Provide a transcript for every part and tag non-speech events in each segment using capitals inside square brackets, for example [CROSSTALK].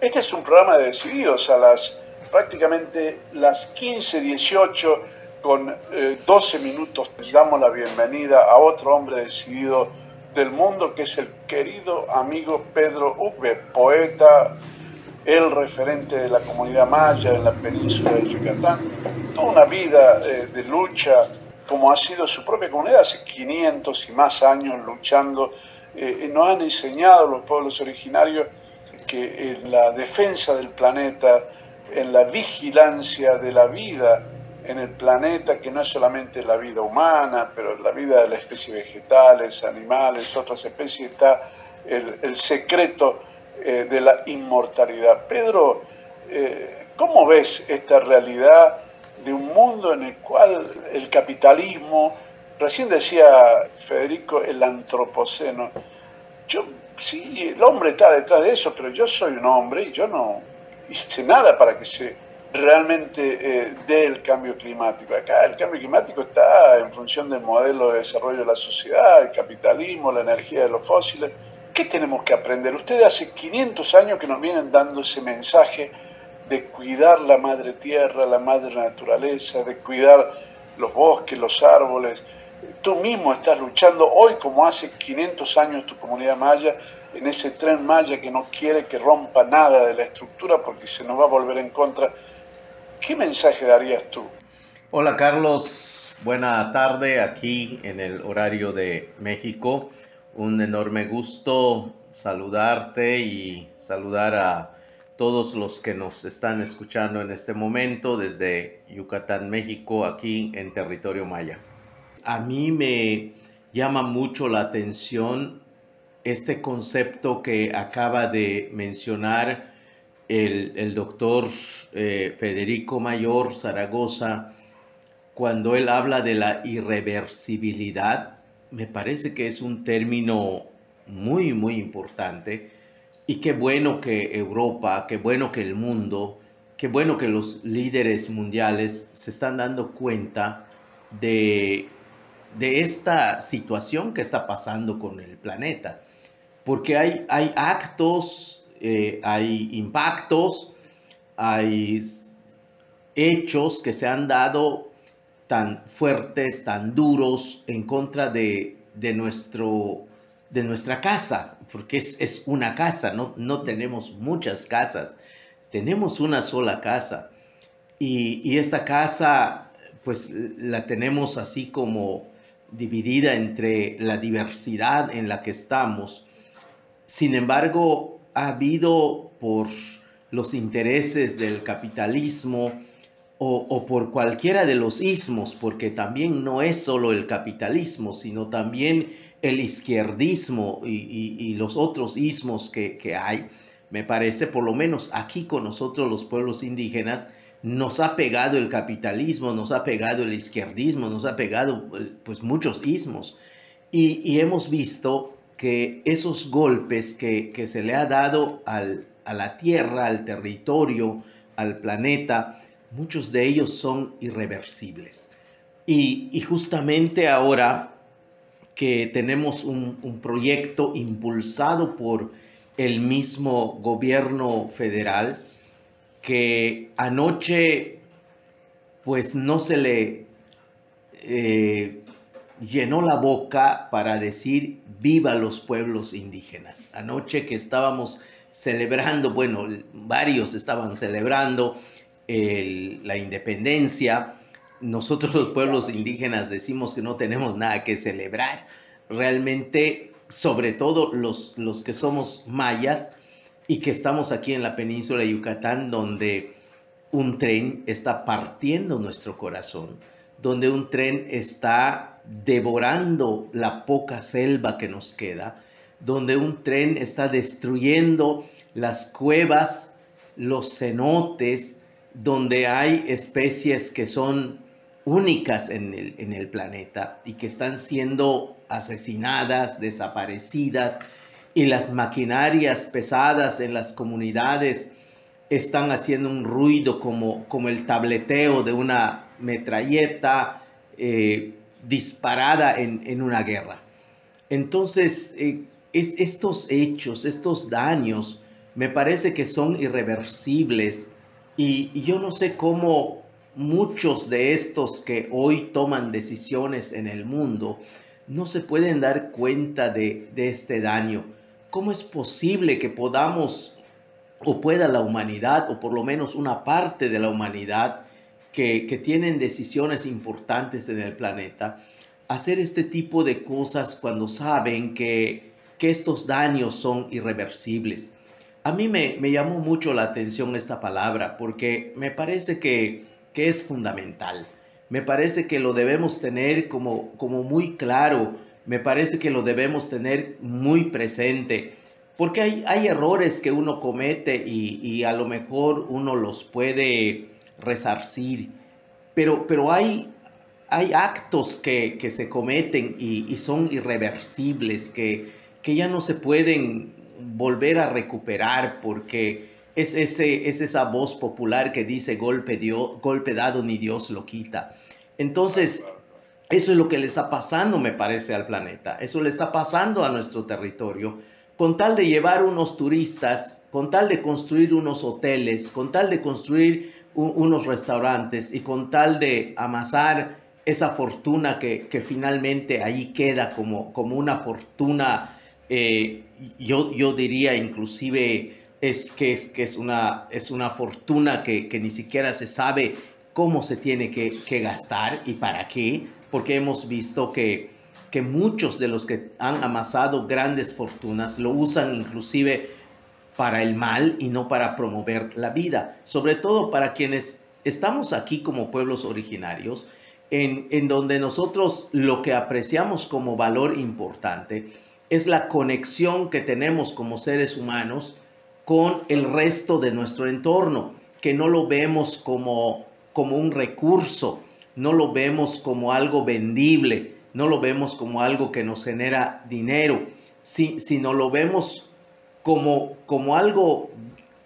Este es un programa de Decididos a las prácticamente las 15.18 con 12 eh, minutos. Les damos la bienvenida a otro hombre decidido del mundo que es el querido amigo Pedro Ugbe, poeta, el referente de la comunidad maya en la península de Yucatán. Toda una vida eh, de lucha, como ha sido su propia comunidad, hace 500 y más años luchando. Eh, nos han enseñado los pueblos originarios que en la defensa del planeta, en la vigilancia de la vida en el planeta, que no es solamente la vida humana, pero la vida de las especies vegetales, animales, otras especies, está el, secreto eh, de la inmortalidad. Pedro, eh, ¿cómo ves esta realidad de un mundo en el cual el capitalismo, recién decía Federico, el antropoceno, yo sí, el hombre está detrás de eso, pero yo soy un hombre y yo no hice nada para que se realmente eh, dé el cambio climático. Acá el cambio climático está en función del modelo de desarrollo de la sociedad, el capitalismo, la energía de los fósiles. ¿Qué tenemos que aprender? Ustedes hace 500 años que nos vienen dando ese mensaje de cuidar la madre tierra, la madre naturaleza, de cuidar los bosques, los árboles, tú mismo estás luchando hoy como hace 500 años tu comunidad maya en ese tren maya que no quiere que rompa nada de la estructura porque se nos va a volver en contra. ¿Qué mensaje darías tú? Hola Carlos, buena tarde aquí en el horario de México. Un enorme gusto saludarte y saludar a todos los que nos están escuchando en este momento desde Yucatán, México, aquí en territorio maya a mí me llama mucho la atención este concepto que acaba de mencionar el, doctor eh, Federico Mayor Zaragoza cuando él habla de la irreversibilidad. Me parece que es un término muy, muy importante y qué bueno que Europa, qué bueno que el mundo, qué bueno que los líderes mundiales se están dando cuenta de de esta situación que está pasando con el planeta. Porque hay, hay actos, eh, hay impactos, hay hechos que se han dado tan fuertes, tan duros en contra de, nuestro, de nuestra casa, porque es, una casa, no, no tenemos muchas casas, tenemos una sola casa. Y, y esta casa, pues la tenemos así como dividida entre la diversidad en la que estamos. Sin embargo, ha habido por los intereses del capitalismo o, por cualquiera de los ismos, porque también no es solo el capitalismo, sino también el izquierdismo y, los otros ismos que, hay, me parece, por lo menos aquí con nosotros los pueblos indígenas, nos ha pegado el capitalismo, nos ha pegado el izquierdismo, nos ha pegado pues muchos ismos. Y, hemos visto que esos golpes que, se le ha dado a la tierra, al territorio, al planeta, muchos de ellos son irreversibles. Y, justamente ahora que tenemos un, un proyecto impulsado por el mismo gobierno federal, que anoche pues no se le eh, llenó la boca para decir viva los pueblos indígenas. Anoche que estábamos celebrando, bueno, varios estaban celebrando la independencia, nosotros los pueblos indígenas decimos que no tenemos nada que celebrar. Realmente, sobre todo los, los que somos mayas, y que estamos aquí en la península de Yucatán donde un tren está partiendo nuestro corazón, donde un tren está devorando la poca selva que nos queda, donde un tren está destruyendo las cuevas, los cenotes, donde hay especies que son únicas en el, en el planeta y que están siendo asesinadas, desaparecidas, y las maquinarias pesadas en las comunidades están haciendo un ruido como, como el tableteo de una metralleta eh, disparada en, una guerra. Entonces, eh, estos hechos, estos daños, me parece que son irreversibles y, yo no sé cómo muchos de estos que hoy toman decisiones en el mundo no se pueden dar cuenta de, este daño. ¿Cómo es posible que podamos o pueda la humanidad, o por lo menos una parte de la humanidad que, que tienen decisiones importantes en el planeta, hacer este tipo de cosas cuando saben que, que estos daños son irreversibles? A mí me, llamó mucho la atención esta palabra porque me parece que, es fundamental. Me parece que lo debemos tener como, como muy claro. Me parece que lo debemos tener muy presente. Porque hay, hay errores que uno comete y, a lo mejor uno los puede resarcir. Pero, pero hay, hay actos que, se cometen y, son irreversibles, que, que ya no se pueden volver a recuperar porque es, ese, es esa voz popular que dice golpe, dio, golpe dado ni Dios lo quita. Entonces, eso es lo que le está pasando, me parece, al planeta. Eso le está pasando a nuestro territorio. Con tal de llevar unos turistas, con tal de construir unos hoteles, con tal de construir unos restaurantes y con tal de amasar esa fortuna que, finalmente ahí queda como, como una fortuna eh, yo, yo diría inclusive es que es, que es, una, es una fortuna que, ni siquiera se sabe cómo se tiene que, gastar y para qué, porque hemos visto que, que muchos de los que han amasado grandes fortunas lo usan inclusive para el mal y no para promover la vida, sobre todo para quienes estamos aquí como pueblos originarios, en, en donde nosotros lo que apreciamos como valor importante es la conexión que tenemos como seres humanos con el resto de nuestro entorno, que no lo vemos como, como un recurso, no lo vemos como algo vendible, no lo vemos como algo que nos genera dinero, sino lo vemos como, como algo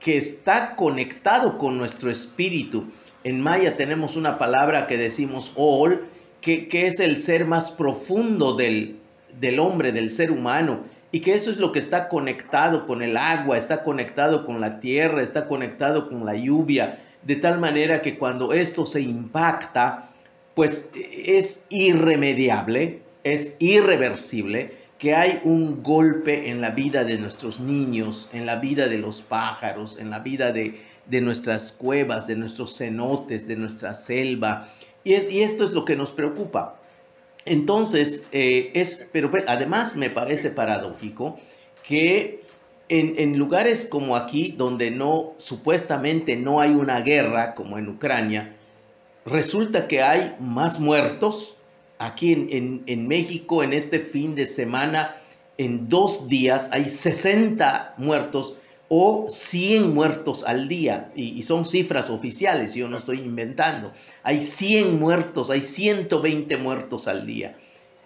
que está conectado con nuestro espíritu. En maya tenemos una palabra que decimos ol, que, que es el ser más profundo del, del hombre, del ser humano, y que eso es lo que está conectado con el agua, está conectado con la tierra, está conectado con la lluvia, de tal manera que cuando esto se impacta, pues es irremediable, es irreversible, que hay un golpe en la vida de nuestros niños, en la vida de los pájaros, en la vida de, nuestras cuevas, de nuestros cenotes, de nuestra selva. Y, y esto es lo que nos preocupa. Entonces, eh, es, pero además me parece paradójico que en, lugares como aquí, donde no, supuestamente no hay una guerra, como en Ucrania, resulta que hay más muertos. Aquí en, en México, en este fin de semana, en dos días hay 60 muertos o 100 muertos al día, y, son cifras oficiales, yo no estoy inventando. Hay 100 muertos, hay 120 muertos al día.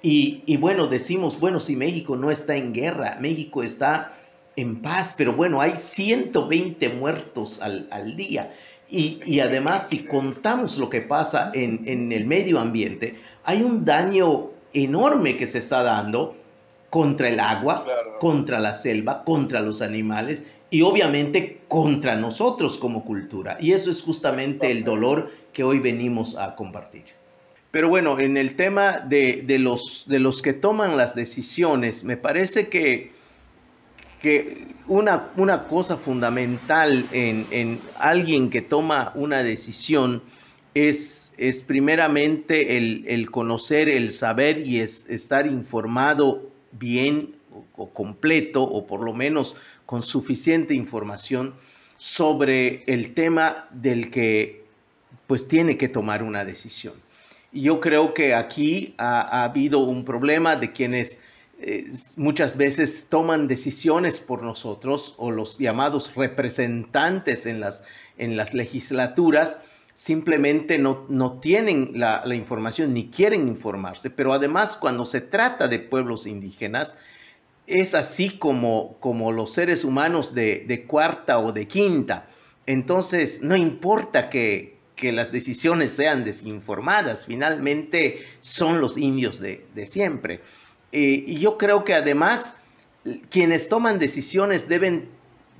Y, bueno, decimos, bueno, si México no está en guerra, México está en paz, pero bueno, hay 120 muertos al, día. Y, además, si contamos lo que pasa en, en el medio ambiente, hay un daño enorme que se está dando contra el agua, contra la selva, contra los animales y obviamente contra nosotros como cultura. Y eso es justamente el dolor que hoy venimos a compartir. Pero bueno, en el tema de, los, de los que toman las decisiones, me parece que, que una, una cosa fundamental en, alguien que toma una decisión es, es primeramente el, el, conocer, el saber y es, estar informado bien o completo o por lo menos con suficiente información sobre el tema del que pues tiene que tomar una decisión. Y yo creo que aquí ha, habido un problema de quienes muchas veces toman decisiones por nosotros o los llamados representantes en las, en las legislaturas simplemente no, no tienen la, la información ni quieren informarse, pero además cuando se trata de pueblos indígenas, es así como, como los seres humanos de, cuarta o de quinta. Entonces, no importa que, las decisiones sean desinformadas, finalmente son los indios de, siempre. Eh, y yo creo que además quienes toman decisiones deben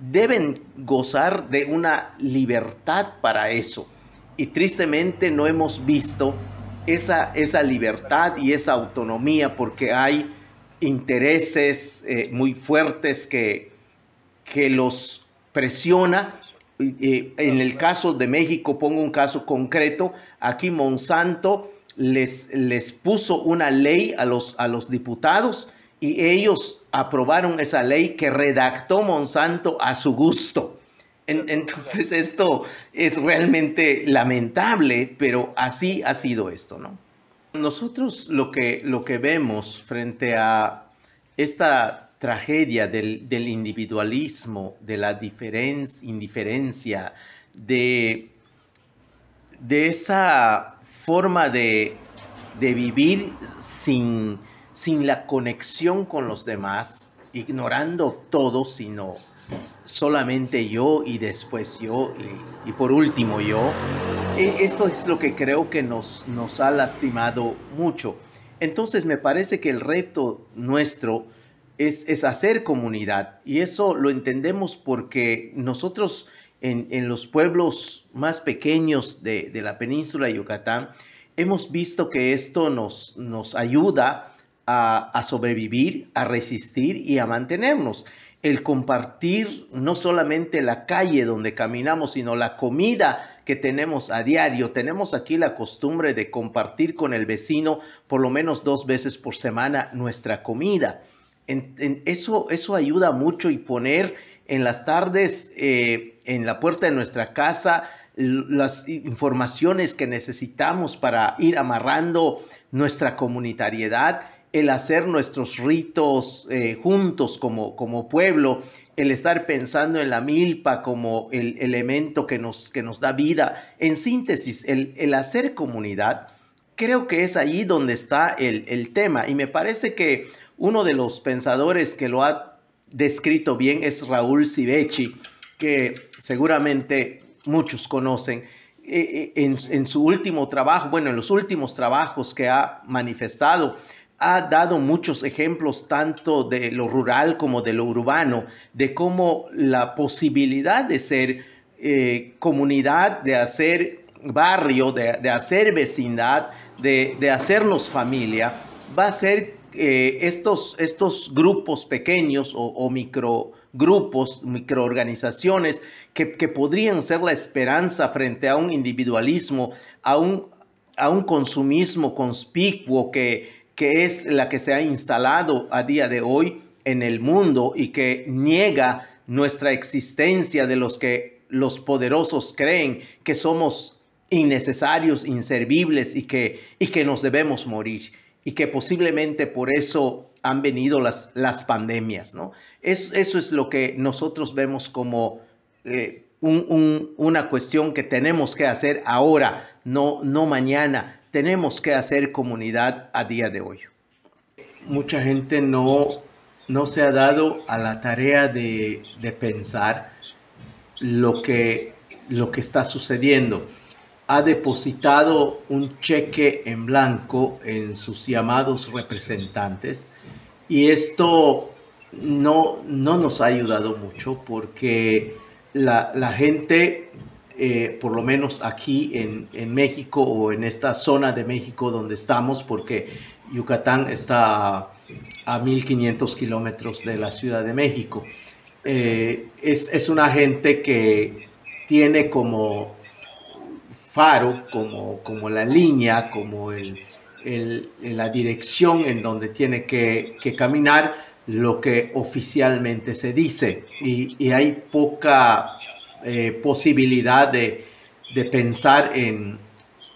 deben gozar de una libertad para eso. Y tristemente no hemos visto esa, esa libertad y esa autonomía porque hay intereses eh, muy fuertes que, que los presiona. en el caso de México, pongo un caso concreto, aquí Monsanto les, les puso una ley a los, a los diputados y ellos aprobaron esa ley que redactó Monsanto a su gusto. entonces esto es realmente lamentable, pero así ha sido esto, ¿no? Nosotros lo que, lo que vemos frente a esta tragedia del, individualismo, de la indiferencia, de, de esa forma de, de vivir sin, sin la conexión con los demás, ignorando todo, sino solamente yo y después yo y, por último yo. E, esto es lo que creo que nos, nos ha lastimado mucho. Entonces me parece que el reto nuestro es, es hacer comunidad y eso lo entendemos porque nosotros en, en los pueblos más pequeños de, de, la península de Yucatán hemos visto que esto nos, nos ayuda a, sobrevivir, a resistir y a mantenernos. El compartir no solamente la calle donde caminamos, sino la comida que tenemos a diario. Tenemos aquí la costumbre de compartir con el vecino por lo menos dos veces por semana nuestra comida. Eso, eso ayuda mucho y poner en las tardes eh, en la puerta de nuestra casa las informaciones que necesitamos para ir amarrando nuestra comunitariedad el hacer nuestros ritos eh, juntos como, como pueblo, el estar pensando en la milpa como el elemento que nos, que nos da vida. En síntesis, el, el hacer comunidad, creo que es ahí donde está el, el, tema. Y me parece que uno de los pensadores que lo ha descrito bien es Raúl Sivechi, que seguramente muchos conocen. Eh, eh, en, su último trabajo, bueno, en los últimos trabajos que ha manifestado, ha dado muchos ejemplos tanto de lo rural como de lo urbano, de cómo la posibilidad de ser eh, comunidad, de hacer barrio, de, hacer vecindad, de, hacernos familia, va a ser eh, estos, estos grupos pequeños o, o microgrupos, microorganizaciones que, que podrían ser la esperanza frente a un individualismo, a un, a un consumismo conspicuo que, que es la que se ha instalado a día de hoy en el mundo y que niega nuestra existencia de los que los poderosos creen que somos innecesarios, inservibles y que, y que nos debemos morir y que posiblemente por eso han venido las, las pandemias. ¿no? eso es lo que nosotros vemos como eh, una cuestión que tenemos que hacer ahora, no, no mañana tenemos que hacer comunidad a día de hoy. Mucha gente no, no se ha dado a la tarea de, pensar lo que, lo que está sucediendo. Ha depositado un cheque en blanco en sus llamados representantes y esto no, no nos ha ayudado mucho porque la, la gente eh, por lo menos aquí en, México o en esta zona de México donde estamos, porque Yucatán está a, 1500 kilómetros de la Ciudad de México. Eh, es, una gente que tiene como como, como la línea, como el, la dirección en donde tiene que, caminar lo que oficialmente se dice. Y, hay poca eh, posibilidad de, pensar en,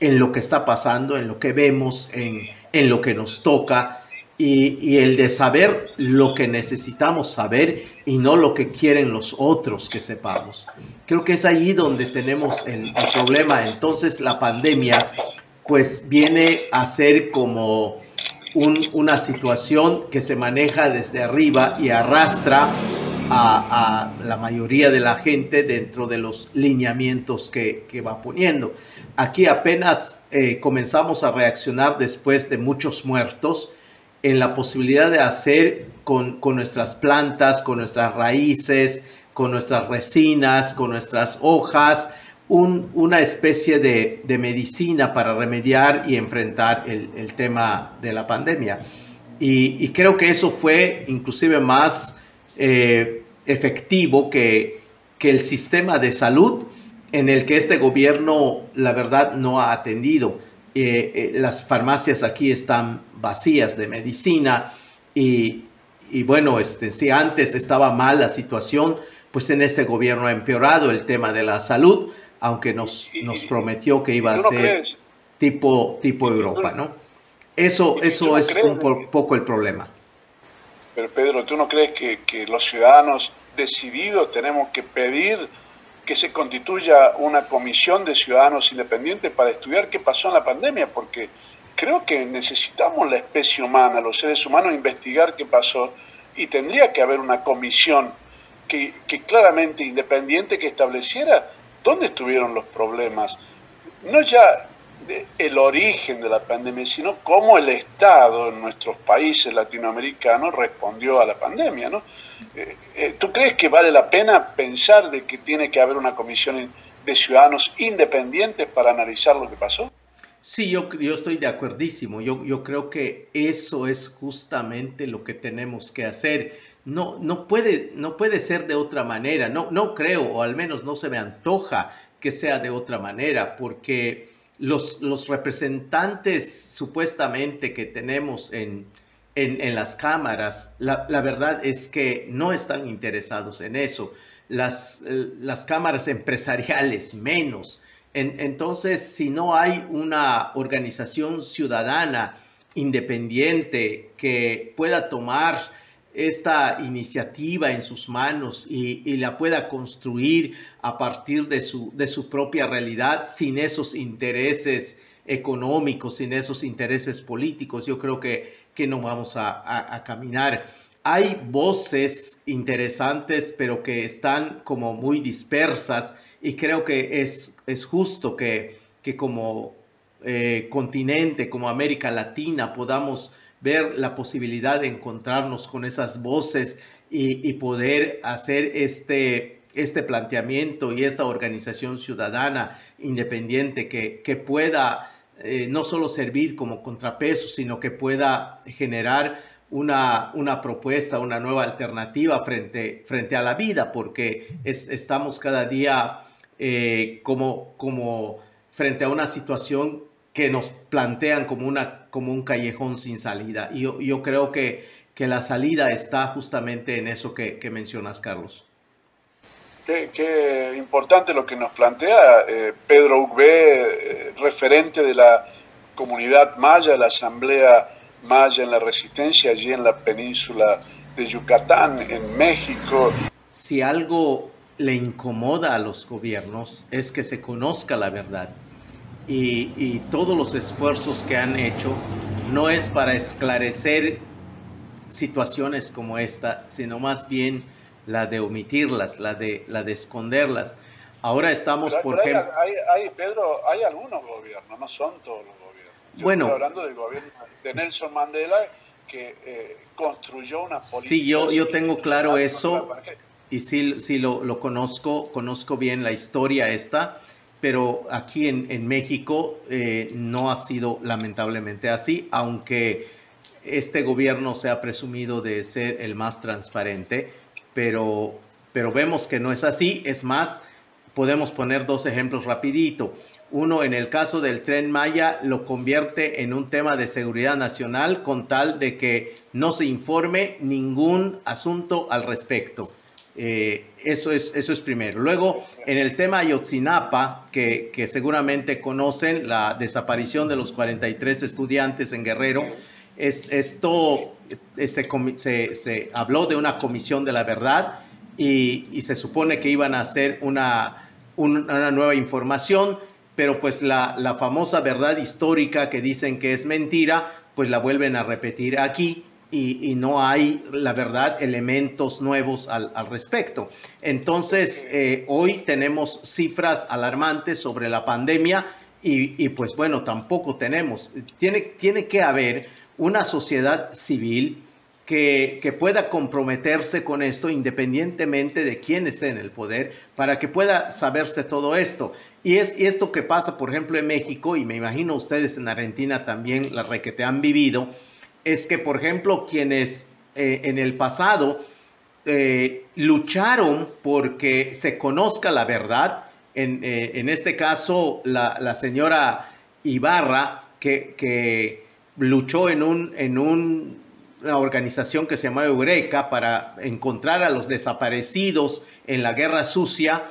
lo que está pasando, en lo que vemos, en, lo que nos toca y, el de saber lo que necesitamos saber y no lo que quieren los otros que sepamos. Creo que es ahí donde tenemos el, problema. Entonces la pandemia pues viene a ser como una situación que se maneja desde arriba y arrastra a, la mayoría de la gente dentro de los lineamientos que, va poniendo. Aquí apenas eh, comenzamos a reaccionar después de muchos muertos en la posibilidad de hacer con, nuestras plantas, con nuestras raíces, con nuestras resinas, con nuestras hojas, una especie de, medicina para remediar y enfrentar el, tema de la pandemia. Y, creo que eso fue inclusive más eh, efectivo que, que el sistema de salud en el que este gobierno, la verdad, no ha atendido. Eh, eh, las farmacias aquí están vacías de medicina y, bueno, este, si antes estaba mal la situación, pues en este gobierno ha empeorado el tema de la salud, aunque nos, nos prometió que iba a ser tipo, tipo Europa, ¿no? Eso, eso es un poco el problema. Pero Pedro, ¿tú no crees que, que los ciudadanos decididos tenemos que pedir que se constituya una comisión de ciudadanos independientes para estudiar qué pasó en la pandemia, porque creo que necesitamos la especie humana, los seres humanos, investigar qué pasó y tendría que haber una comisión que, claramente independiente que estableciera dónde estuvieron los problemas, no ya el origen de la pandemia, sino cómo el Estado en nuestros países latinoamericanos respondió a la pandemia, ¿no? Eh, eh, ¿Tú crees que vale la pena pensar de que tiene que haber una comisión de ciudadanos independientes para analizar lo que pasó? Sí, yo, estoy de acuerdísimo. Yo, yo creo que eso es justamente lo que tenemos que hacer. No, no, puede, no puede ser de otra manera. No, no creo, o al menos no se me antoja que sea de otra manera, porque los, los representantes supuestamente que tenemos en, en, las cámaras, la, verdad es que no están interesados en eso. Las, las cámaras empresariales [LAUGHS] menos. entonces, si no hay una organización ciudadana independiente que pueda tomar esta iniciativa en sus manos y, la pueda construir a partir de su, de su propia realidad sin esos intereses económicos, sin esos intereses políticos, yo creo que que no vamos a, caminar. Hay voces interesantes, pero que están como muy dispersas y creo que es, es justo que, que como eh, continente, como América Latina, podamos ver la posibilidad de encontrarnos con esas voces y, poder hacer este, este planteamiento y esta organización ciudadana independiente que, que pueda eh, no solo servir como contrapeso, sino que pueda generar una, una propuesta, una nueva alternativa frente, frente a la vida, porque estamos cada día eh, como, como frente a una situación que nos plantean como, una, como un callejón sin salida. Y yo, creo que, que la salida está justamente en eso que mencionas, Carlos. Qué, importante lo que nos plantea eh, Pedro Ugbe, eh, referente de la comunidad maya, la asamblea maya en la resistencia allí en la península de Yucatán, en México. Si algo le incomoda a los gobiernos es que se conozca la verdad y, y todos los esfuerzos que han hecho no es para esclarecer situaciones como esta, sino más bien la de omitirlas, la de, la de esconderlas. Ahora estamos, por ejemplo... Hay, Pedro, hay algunos gobiernos, no son todos los gobiernos. bueno, estoy hablando del gobierno de Nelson Mandela, que eh, construyó una política... Sí, yo, yo tengo claro eso y sí, sí lo, lo, conozco, conozco bien la historia esta, pero aquí en, México eh, no ha sido lamentablemente así, aunque este gobierno se ha presumido de ser el más transparente pero, pero vemos que no es así. Es más, podemos poner dos ejemplos rapidito. Uno, en el caso del tren Maya, lo convierte en un tema de seguridad nacional con tal de que no se informe ningún asunto al respecto. Eh, eso, es, eso es primero. Luego, en el tema Ayotzinapa, que, que seguramente conocen, la desaparición de los 43 estudiantes en Guerrero, es, esto eh, se, se, habló de una comisión de la verdad y, se supone que iban a hacer una, una nueva información, pero pues la, la, famosa verdad histórica que dicen que es mentira, pues la vuelven a repetir aquí y, no hay, la verdad, elementos nuevos al, respecto. Entonces, eh, hoy tenemos cifras alarmantes sobre la pandemia y, y, pues bueno, tampoco tenemos. Tiene, tiene que haber una sociedad civil que, que, pueda comprometerse con esto independientemente de quién esté en el poder, para que pueda saberse todo esto. Y es esto que pasa, por ejemplo, en México, y me imagino ustedes en Argentina también, la que te han vivido, es que, por ejemplo, quienes eh, en el pasado eh, lucharon porque se conozca la verdad, en, eh, en este caso la, la, señora Ibarra, que, que luchó en, un, en un, una organización que se llama Eureka para encontrar a los desaparecidos en la guerra sucia,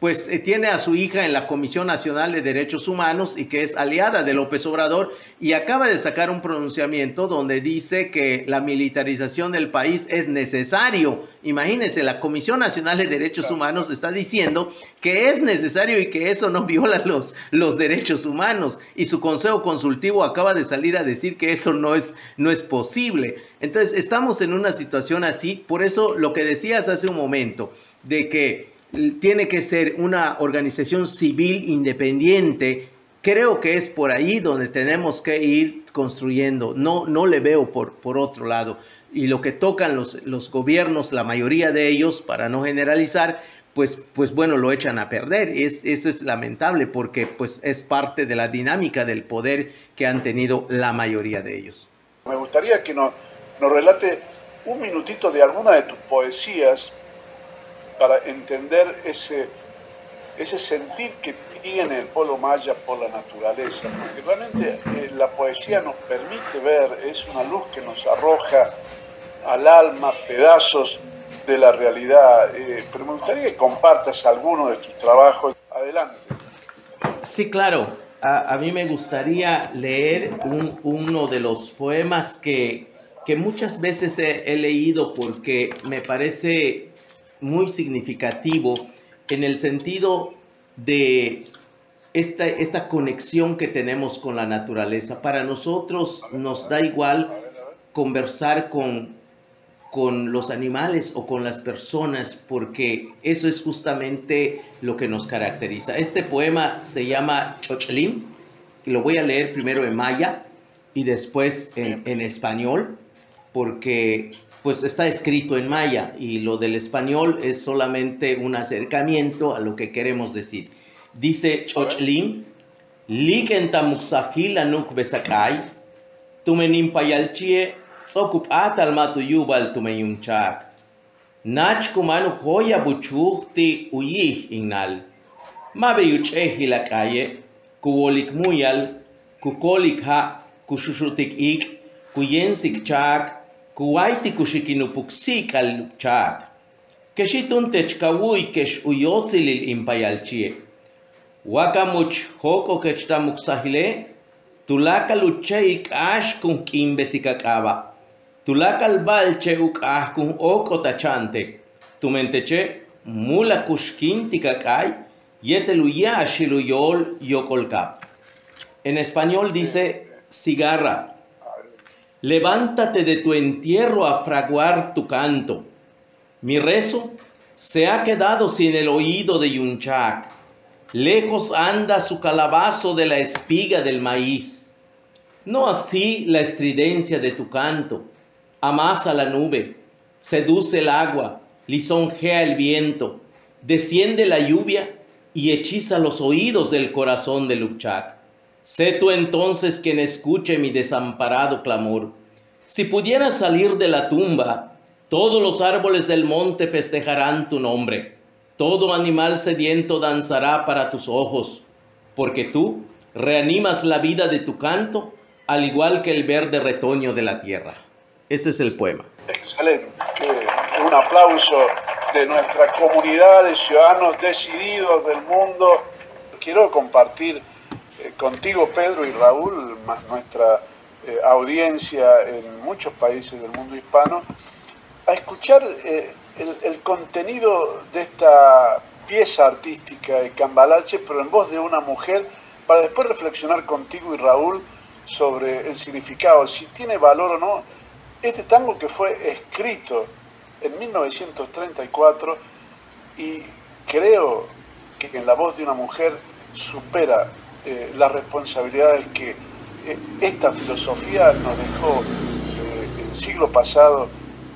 pues eh, tiene a su hija en la Comisión Nacional de Derechos Humanos y que es aliada de López Obrador y acaba de sacar un pronunciamiento donde dice que la militarización del país es necesario. Imagínense, la Comisión Nacional de Derechos Humanos está diciendo que es necesario y que eso no [LAUGHS] viola los, los derechos humanos y su Consejo Consultivo acaba de salir a decir que eso no es, no es posible. Entonces, estamos en una situación así, por eso lo que decías hace un momento, de que tiene que ser una organización civil independiente. Creo que es por ahí donde tenemos que ir construyendo. No, no le veo por, por otro lado. Y lo que tocan los, los gobiernos, la mayoría de ellos, para no generalizar, pues, pues bueno, lo echan a perder. Es, eso es lamentable porque pues es parte de la dinámica del poder que han tenido la mayoría de ellos. Me gustaría que nos, nos relate un minutito de alguna de tus poesías para entender ese, ese sentir que tiene el pueblo maya por la naturaleza, porque realmente eh, la poesía nos permite ver, es una luz que nos arroja al alma pedazos de la realidad. Eh, pero me gustaría que compartas alguno de tus trabajos. Adelante. Sí, claro. A, a mí me gustaría leer un, uno de los poemas que, que muchas veces he, he leído porque me parece muy significativo en el sentido de esta, esta conexión que tenemos con la naturaleza. Para nosotros nos da igual conversar con, con los animales o con las personas porque eso es justamente lo que nos caracteriza. Este poema se llama Chochlim, lo voy a leer primero en maya y después en, en español porque pues está escrito en maya y lo del español es solamente un acercamiento a lo que queremos decir. Dice Chochlim, Liken tamuksahil anuk besakai, tumenim payalchie, tsokup atal matu yubal tumeyunchak. Nach kumanu hoya buchuhti uyih inal. Mabe yuchehi la calle, kuwolik muyal, kukolik ha, kushushutik ik, kuyensik chak, kuwaiti kushikinupuksik al chak. Keshitun techkawui kesh uyotzilil impayalchie. Wakamuch hoko kechtamuksahile, tulaka lucheik ash kun kimbesikakaba. Tulaka balche uk ah kun oko tachante. Tumenteche mula kushkinti kakai, yeteluya shiluyol yokolkap. En español dice cigarra. Levántate de tu entierro a fraguar tu canto. Mi rezo se ha quedado sin el oído de Yunchak. Lejos anda su calabazo de la espiga del maíz. No así la estridencia de tu canto. Amasa la nube, seduce el agua, lisonjea el viento, desciende la lluvia y hechiza los oídos del corazón de Luchak. Sé tú entonces quien escuche mi desamparado clamor. Si pudiera salir de la tumba, todos los árboles del monte festejarán tu nombre. Todo animal sediento danzará para tus ojos, porque tú reanimas la vida de tu canto, al igual que el verde retoño de la tierra. Ese es el poema. Excelente. Un aplauso de nuestra comunidad de ciudadanos decididos del mundo. Quiero compartir eh, contigo, Pedro y Raúl, más nuestra eh, audiencia en muchos países del mundo hispano, a escuchar eh, el, el, contenido de esta pieza artística de Cambalache, pero en voz de una mujer, para después reflexionar contigo y Raúl sobre el significado, si tiene valor o no. Este tango que fue escrito en 1934 y creo que en la voz de una mujer supera eh, las responsabilidades que eh, esta filosofía nos dejó eh, el siglo pasado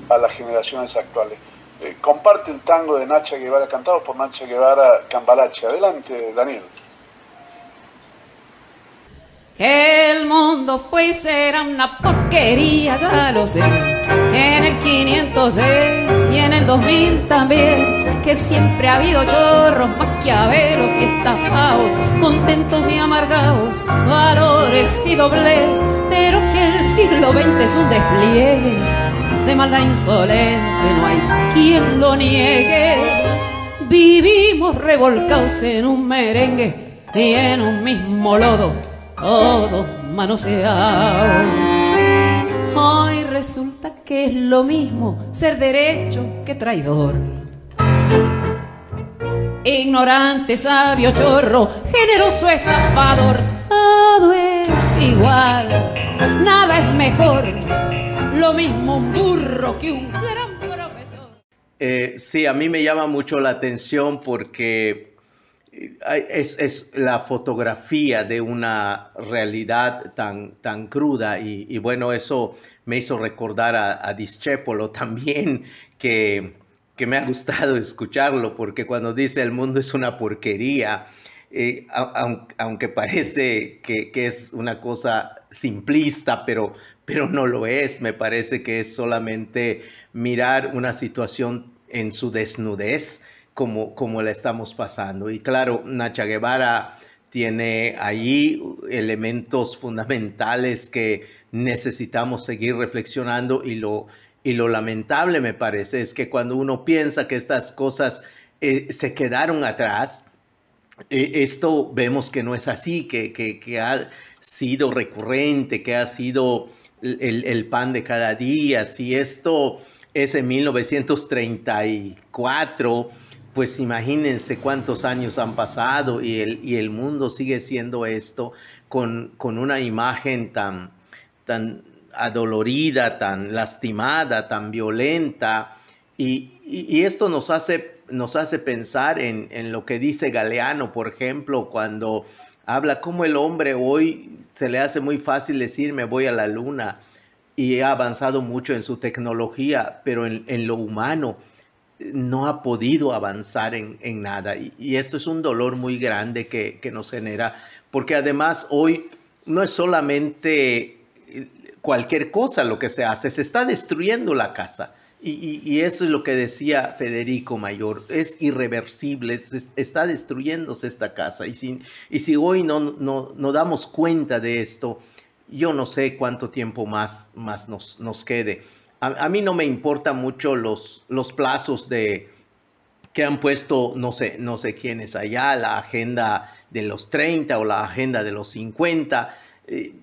a las generaciones actuales. Eh, comparte el tango de Nacha Guevara cantado por Nacha Guevara Cambalache. Adelante, Daniel. El mundo fue y será una porquería, ya lo sé. En el 506 y en el 2000 también, que siempre ha habido chorros, maquiavelos y estafados, contentos y amargados, valores y dobles, pero que el siglo XX es un despliegue de maldad insolente, no hay quien lo niegue. Vivimos revolcados en un merengue y en un mismo lodo todos manoseados. Hoy resulta que es lo mismo ser derecho que traidor. Ignorante, sabio, chorro, generoso, estafador, todo es igual, nada es mejor, lo mismo un burro que un gran profesor. Eh, sí, a mí me llama mucho la atención porque es, la fotografía de una realidad tan, tan cruda y, bueno, eso me hizo recordar a, a Discepolo también, [LAUGHS] que, que, me ha gustado escucharlo, porque cuando dice el mundo es una porquería, eh, aunque parece que, que, es una cosa simplista, pero, pero no lo es, me parece que es solamente mirar una situación en su desnudez como, como la estamos pasando. Y claro, Nacha Guevara tiene allí elementos fundamentales que necesitamos seguir reflexionando y lo, y lo lamentable me parece es que cuando uno piensa que estas cosas eh, se quedaron atrás, eh, esto vemos que no es así, que, que, ha sido recurrente, que ha sido el, el, pan de cada día. Si esto es en 1934, pues imagínense cuántos años han pasado y el, y el mundo sigue siendo esto con, con una imagen tan, tan adolorida, tan lastimada, tan violenta. Y, esto nos hace, nos hace pensar en, en, lo que dice Galeano, por ejemplo, cuando habla cómo el hombre hoy se le hace muy fácil decir me voy a la luna y ha avanzado mucho en su tecnología, pero en, en lo humano no ha podido avanzar en, nada. Y, esto es un dolor muy grande que, nos genera, porque además hoy no es solamente cualquier cosa lo que se hace, se está destruyendo la casa. Y, eso es lo que decía Federico Mayor, es irreversible, está destruyéndose esta casa. Y si, y si hoy no, no, damos cuenta de esto, yo no sé cuánto tiempo más, más nos, nos quede a, mí no me importan mucho los, los plazos de que han puesto, no sé, no sé quiénes allá, la agenda de los 30 o la agenda de los 50. Eh,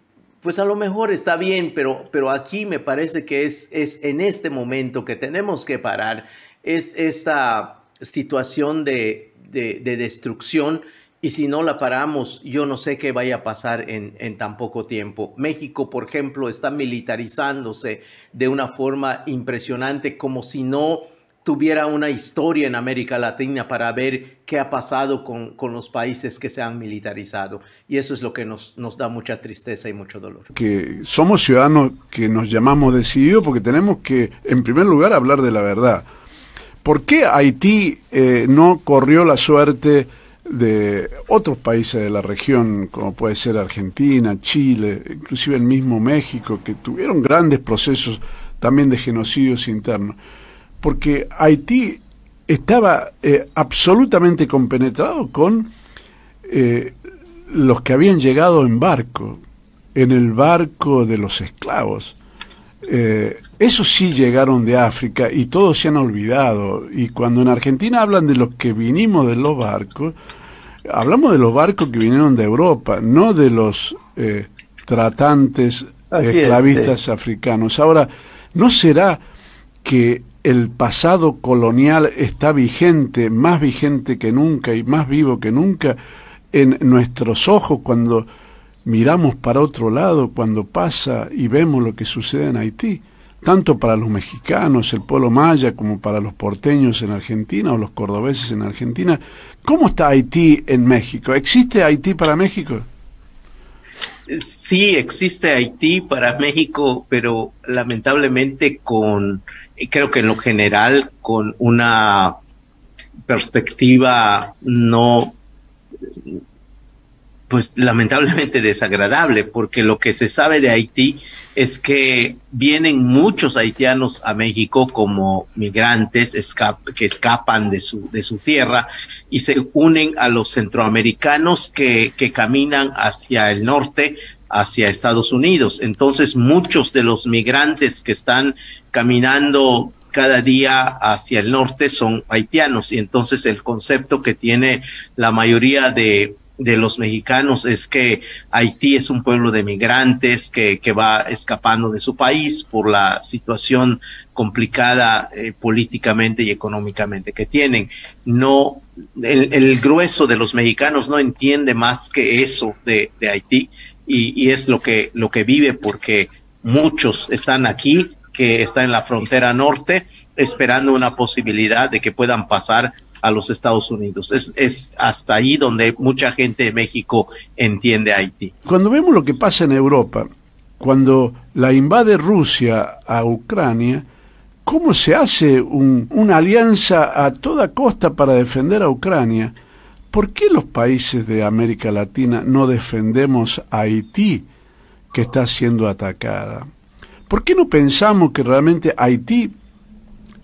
pues a lo mejor está bien, pero, pero aquí me parece que es, es en este momento que tenemos que parar es esta situación de, de, de destrucción y si no la paramos, yo no sé qué vaya a pasar en, tan poco tiempo. México, por ejemplo, está militarizándose de una forma impresionante, como si no tuviera una historia en América Latina para ver qué ha pasado con, los países que se han militarizado. Y eso es lo que nos, nos, da mucha tristeza y mucho dolor. Que somos ciudadanos que nos llamamos decididos porque tenemos que, en primer lugar, hablar de la verdad. ¿Por qué Haití eh, no corrió la suerte? De otros países de la región, como puede ser Argentina, Chile, inclusive el mismo México, que tuvieron grandes procesos también de genocidios internos. Porque Haití estaba eh, absolutamente compenetrado con eh, los que habían llegado en barco, en el barco de los esclavos. Eh, esos sí llegaron de África y todos se han olvidado. Y cuando en Argentina hablan de los que vinimos de los barcos, hablamos de los barcos que vinieron de Europa, no de los eh, tratantes esclavistas africanos. Ahora, ¿no será que el pasado colonial está vigente, más vigente que nunca y más vivo que nunca en nuestros ojos cuando miramos para otro lado, cuando pasa y vemos lo que sucede en Haití? Tanto para los mexicanos, el pueblo maya, como para los porteños en Argentina o los cordobeses en Argentina. ¿Cómo está Haití en México? ¿Existe Haití para México? sí existe Haití para México, pero lamentablemente con, creo que en lo general, con una perspectiva no pues lamentablemente [LAUGHS] desagradable, porque lo que se sabe de Haití es que vienen muchos haitianos a México como migrantes que escapan de su, de su tierra y se unen a los centroamericanos que, que caminan hacia el norte, hacia Estados Unidos. Entonces, muchos de los migrantes que están caminando cada día hacia el norte son haitianos y entonces el concepto que tiene la mayoría de, de los mexicanos es que Haití es un pueblo de migrantes que, que va escapando de su país por la situación complicada eh, políticamente y económicamente que tienen. No, el, el, grueso de los mexicanos no entiende más que eso de, de Haití y, y, es lo que, lo que vive porque muchos están aquí que está en la frontera norte esperando una posibilidad de que puedan pasar a los Estados Unidos. Es, es hasta ahí donde mucha gente de México entiende a Haití. Cuando vemos lo que pasa en Europa, cuando la invade Rusia a Ucrania, ¿cómo se hace un, una alianza a toda costa para defender a Ucrania? ¿Por qué los países de América Latina no defendemos a Haití que está siendo atacada? ¿Por qué no pensamos que realmente Haití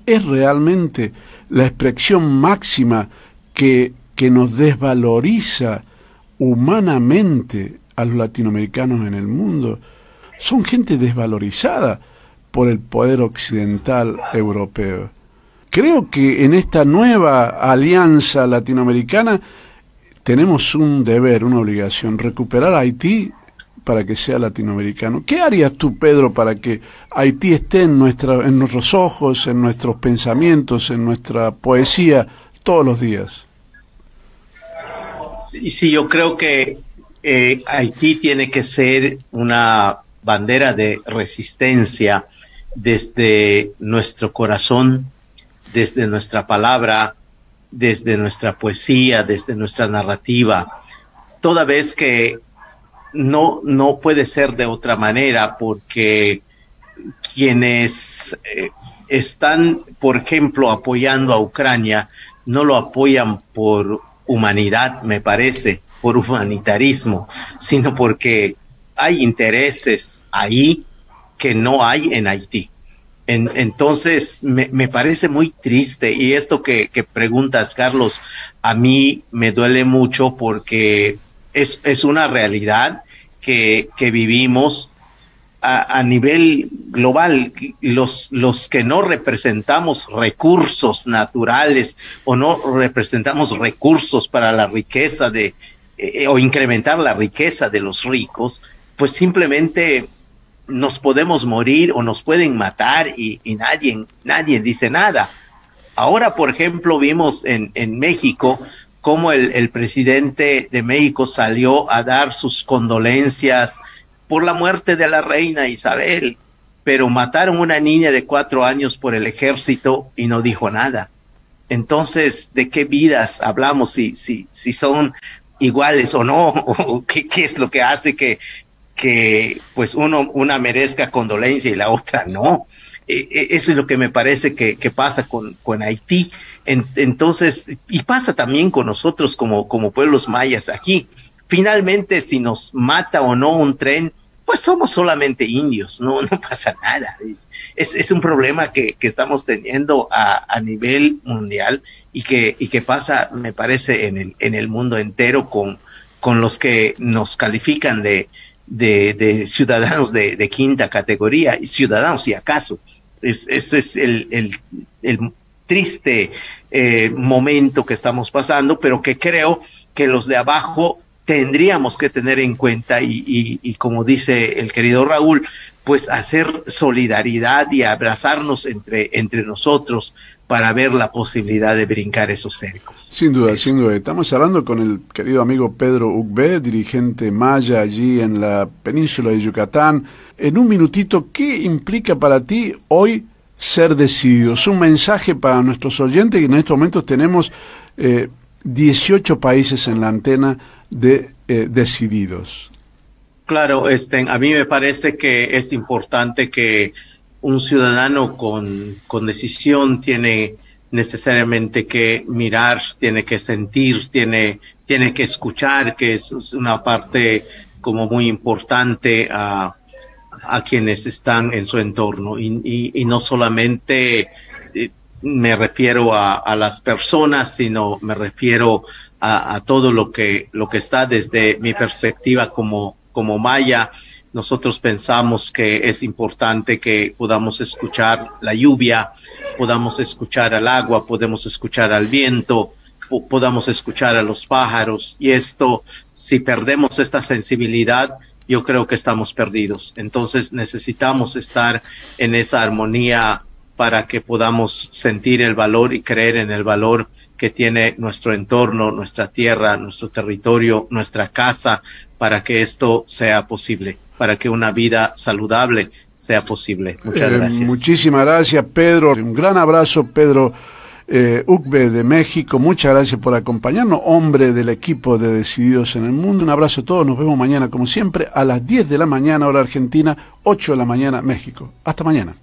es realmente la expresión máxima que, que nos desvaloriza humanamente a los latinoamericanos en el mundo. Son gente desvalorizada por el poder occidental europeo. Creo que en esta nueva alianza latinoamericana tenemos un deber, una obligación, recuperar a Haití para que sea latinoamericano. ¿Qué harías tú, Pedro, para que Haití esté en, nuestros ojos, en nuestros pensamientos, en nuestra poesía todos los días? Sí, sí yo creo que eh, Haití tiene que ser una bandera de resistencia desde nuestro corazón, desde nuestra palabra, desde nuestra poesía, desde nuestra narrativa. Toda vez que no, no puede ser de otra manera porque quienes eh, están, por ejemplo, apoyando a Ucrania, no lo apoyan por humanidad, me parece, por humanitarismo, sino porque hay intereses ahí que no hay en Haití. entonces, me, me, parece muy triste y esto que, que preguntas, Carlos, a mí me duele mucho porque es, es una realidad que, que vivimos a, nivel global. Los, los que no representamos recursos naturales o no representamos recursos para la riqueza de, eh, o incrementar la riqueza de los ricos, pues simplemente nos podemos morir o nos pueden matar y, y nadie, nadie dice nada. Ahora, por ejemplo, vimos en, en México cómo el, presidente de México salió a dar sus condolencias por la muerte de la reina Isabel, pero mataron una niña de cuatro años por el ejército y no dijo nada. Entonces, ¿de qué vidas hablamos? Si, si, si son iguales o no, [LAUGHS] o qué, es lo que hace que, que pues uno, una merezca condolencia y la otra no. Eh, eh, eso es lo que me parece que, que pasa con, con Haití. En, entonces, y pasa también con nosotros como, como pueblos mayas aquí. Finalmente, si nos mata o no un tren, pues somos solamente indios, no, no [LAUGHS] pasa nada. Es, es un problema que, que estamos teniendo a, a, nivel mundial y que, y que pasa, me parece, en el, en el mundo entero con, con los que nos califican de, de, ciudadanos de, de, quinta categoría, y ciudadanos si acaso. Es, ese es el, el, el triste eh, momento que estamos pasando, pero que creo que los de abajo tendríamos que tener en cuenta y, y, y, como dice el querido Raúl, pues hacer solidaridad y abrazarnos entre, entre nosotros para ver la posibilidad de brincar esos cercos. Sin duda, sin duda. Estamos hablando con el querido amigo Pedro Ugbe, dirigente maya allí en la península de Yucatán. En un minutito, ¿qué implica para ti hoy ser decididos. Un mensaje para nuestros oyentes que en estos momentos tenemos eh, 18 países en la antena de eh, decididos. Claro, este, a mí me parece que es importante que un ciudadano con, con decisión tiene necesariamente que mirar, tiene que sentir, tiene, tiene que escuchar, que es una parte como muy importante a, a quienes están en su entorno y, no solamente eh, me refiero a, las personas, sino me refiero a, a, todo lo que, lo que está desde mi perspectiva como, como maya. Nosotros pensamos que es importante que podamos escuchar la lluvia, podamos escuchar al agua, podemos escuchar al viento, podamos escuchar a los pájaros y esto, si perdemos esta sensibilidad, yo creo que estamos perdidos. Entonces necesitamos estar en esa armonía para que podamos sentir el valor y creer en el valor que tiene nuestro entorno, nuestra tierra, nuestro territorio, nuestra casa, para que esto sea posible, para que una vida saludable sea posible. Muchas eh, gracias. muchísimas gracias, Pedro. Un gran abrazo, Pedro eh, de México. Muchas gracias por acompañarnos, hombre del equipo de Decididos en el Mundo. Un abrazo a todos. Nos vemos mañana, como siempre, a las 10 de la mañana, hora argentina, 8 de la mañana, México. Hasta mañana.